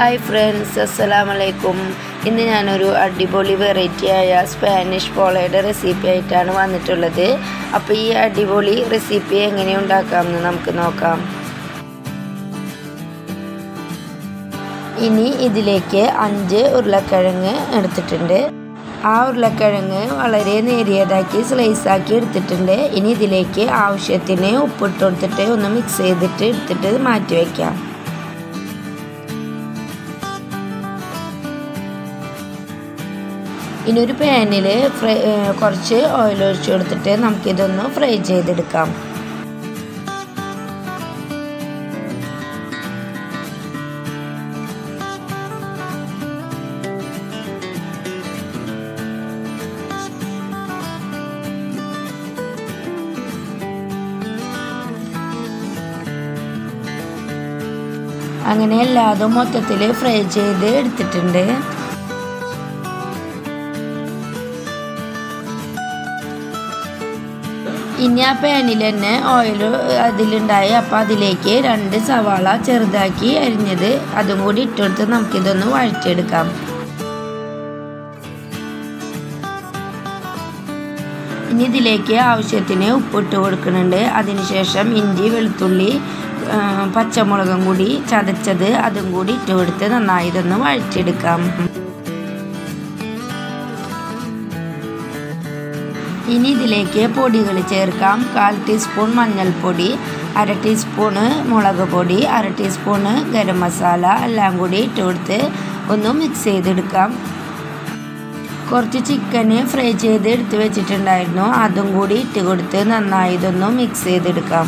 Hi friends അസ്സലാമലൈക്കും ഇന്ന് ഞാനൊരു അടിപൊളി വെറൈറ്റി ആയ സ്പാനിഷ് പോളയുടെ റെസിപ്പി ആയിട്ടാണ് വന്നിട്ടുള്ളത്. അപ്പോൾ ഈ അടിപൊളി റെസിപ്പി എങ്ങനെ ഉണ്ടാക്കാമെന്ന് നമുക്ക് നോക്കാം. ഇനി ഇതിലേക്ക് അഞ്ച് ഉരുളക്കിഴങ്ങ് എടുത്തിട്ടുണ്ട്. ആ ഉരുളക്കിഴങ്ങ് വളരെ നേരിയതാക്കി സ്ലൈസാക്കി എടുത്തിട്ടുണ്ട്. ഇനി ഇതിലേക്ക് ആവശ്യത്തിന് ഉപ്പിട്ട് കൊടുത്തിട്ട് ഒന്ന് മിക്സ് ചെയ്തിട്ട് എടുത്തിട്ട് മാറ്റി വയ്ക്കാം ഇനി ഒരു പാനിൽ ഫ്രൈ കുറച്ച് ഓയിൽ ഒഴിച്ച് കൊടുത്തിട്ട് നമുക്കിതൊന്ന് ഫ്രൈ ചെയ്തെടുക്കാം. അങ്ങനെ എല്ലാതും മൊത്തത്തിൽ ഫ്രൈ ചെയ്ത് എടുത്തിട്ടുണ്ട്. ഇനി ആ പാനിൽ തന്നെ ഓയിൽ അതിലുണ്ടായി. അപ്പോൾ അതിലേക്ക് രണ്ട് സവാള ചെറുതാക്കി അരിഞ്ഞത്. അതും കൂടി ഇട്ടുകൊടുത്ത് നമുക്കിതൊന്ന് വഴറ്റിയെടുക്കാം. ഇനി ഇതിലേക്ക് ആവശ്യത്തിന് ഉപ്പിട്ട് കൊടുക്കുന്നുണ്ട്. അതിനുശേഷം ഇഞ്ചി വെളുത്തുള്ളി പച്ചമുളകും കൂടി ചതച്ചത് അതും കൂടി ഇട്ട് കൊടുത്ത് നന്നായി ഇതൊന്ന് വഴറ്റിയെടുക്കാം. ഇനി ഇതിലേക്ക് പൊടികൾ ചേർക്കാം. കാൽ ടീസ്പൂൺ മഞ്ഞൾപ്പൊടി അര ടീസ്പൂണ് മുളക് പൊടി അര ടീസ്പൂണ് ഗരം മസാല എല്ലാം കൂടി ഇട്ട് കൊടുത്ത് ഒന്ന് മിക്സ് ചെയ്തെടുക്കാം. കുറച്ച് ചിക്കന് ഫ്രൈ ചെയ്ത് എടുത്ത് വെച്ചിട്ടുണ്ടായിരുന്നു. അതും കൂടി ഇട്ട് കൊടുത്ത് നന്നായി ഇതൊന്ന് മിക്സ് ചെയ്തെടുക്കാം.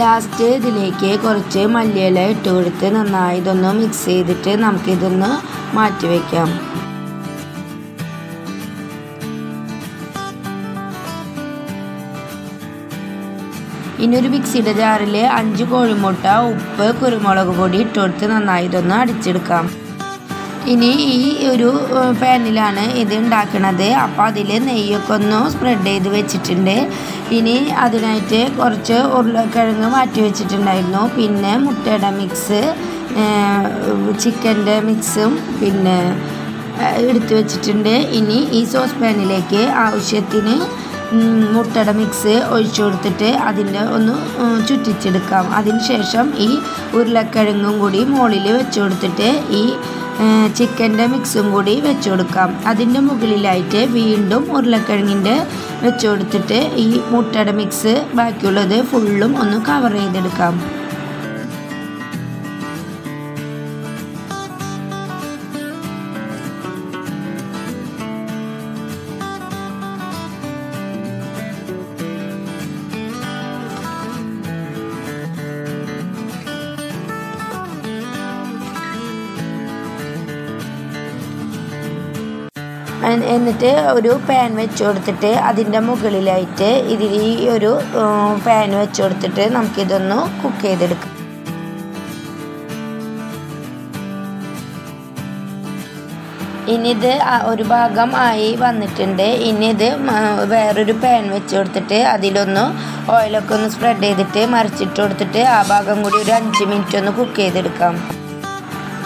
ലാസ്റ്റ് ഇതിലേക്ക് കുറച്ച് മല്ലിയില ഇട്ട് കൊടുത്ത് നന്നായി ഇതൊന്ന് മിക്സ് ചെയ്തിട്ട് നമുക്കിതൊന്ന് മാറ്റി വയ്ക്കാം ഇനി ഒരു മിക്സിയുടെ ജാറിൽ അഞ്ച് കോഴിമുട്ട ഉപ്പ് കുരുമുളക് പൊടി ഇട്ട് കൊടുത്ത് നന്നായി ഇതൊന്ന് അടിച്ചെടുക്കാം. ഇനി ഈ ഒരു പാനിലാണ് ഇത് ഉണ്ടാക്കണത് അപ്പോൾ അതിൽ നെയ്യൊക്കെ ഒന്ന് സ്പ്രെഡ് ചെയ്ത് വെച്ചിട്ടുണ്ട്. ഇനി അതിനായിട്ട് കുറച്ച് ഉരുളക്കിഴങ്ങ് മാറ്റി വെച്ചിട്ടുണ്ടായിരുന്നു. പിന്നെ മുട്ടയുടെ മിക്സ് ചിക്കന്റെ മിക്സും പിന്നെ എടുത്തു വെച്ചിട്ടുണ്ട്. ഇനി ഈ സോസ് പാനിലേക്ക് ആവശ്യത്തിന് മുട്ടയുടെ മിക്സ് ഒഴിച്ചു കൊടുത്തിട്ട് അതിന്റെ ഒന്ന് ചുറ്റിച്ചെടുക്കാം. അതിന് ശേഷം ഈ ഉരുളക്കിഴങ്ങും കൂടി മുകളിൽ വെച്ച് കൊടുത്തിട്ട് ഈ ചിക്കന്റെ മിക്സും കൂടി വെച്ച് കൊടുക്കാം അതിന്റെ മുകളിലായിട്ട് വീണ്ടും ഉരുളക്കിഴങ്ങിന്റെ വെച്ച് കൊടുത്തിട്ട് ഈ മുട്ടയുടെ മിക്സ് ബാക്കിയുള്ളത് ഫുള്ളും ഒന്ന് കവർ ചെയ്തെടുക്കാം. എന്നിട്ട് ഒരു പാൻ വെച്ച് കൊടുത്തിട്ട് അതിന്റെ മുകളിലായിട്ട് ഇതിൽ ഈ ഒരു പാൻ വെച്ച് കൊടുത്തിട്ട് നമുക്കിതൊന്ന് കുക്ക് ചെയ്തെടുക്കാം. ഇനി ഇത് ഒരു ഭാഗം ആയി വന്നിട്ടുണ്ട്. ഇനി ഇത് വേറൊരു പാൻ വെച്ച് കൊടുത്തിട്ട് അതിലൊന്ന് ഓയിലൊക്കെ ഒന്ന് സ്പ്രെഡ് ചെയ്തിട്ട് മറിച്ചിട്ട് കൊടുത്തിട്ട് ആ ഭാഗം കൂടി ഒരു അഞ്ച് മിനിറ്റ് ഒന്ന് കുക്ക് ചെയ്തെടുക്കാം.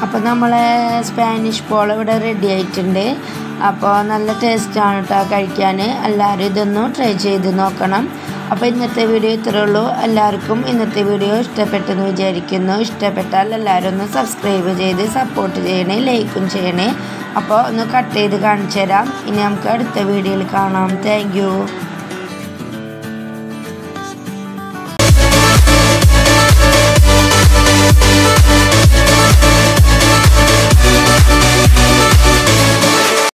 അപ്പോൾ നമ്മളെ സ്പാനിഷ് പോൾ ഇവിടെ റെഡി ആയിട്ടുണ്ട്. അപ്പോൾ നല്ല ടേസ്റ്റാണ് കേട്ടോ കഴിക്കാൻ എല്ലാവരും ഇതൊന്ന് ട്രൈ ചെയ്ത് നോക്കണം. അപ്പോൾ ഇന്നത്തെ വീഡിയോ ഇത്രേ ഉള്ളൂ. എല്ലാവർക്കും ഇന്നത്തെ വീഡിയോ ഇഷ്ടപ്പെട്ടെന്ന് വിചാരിക്കുന്നു. ഇഷ്ടപ്പെട്ടാൽ എല്ലാവരും ഒന്ന് സബ്സ്ക്രൈബ് ചെയ്ത് സപ്പോർട്ട് ചെയ്യണേ ലൈക്കും ചെയ്യണേ. അപ്പോൾ ഒന്ന് കട്ട് ചെയ്ത് കാണിച്ചു തരാം ഇനി നമുക്ക് അടുത്ത വീഡിയോയിൽ കാണാം. താങ്ക്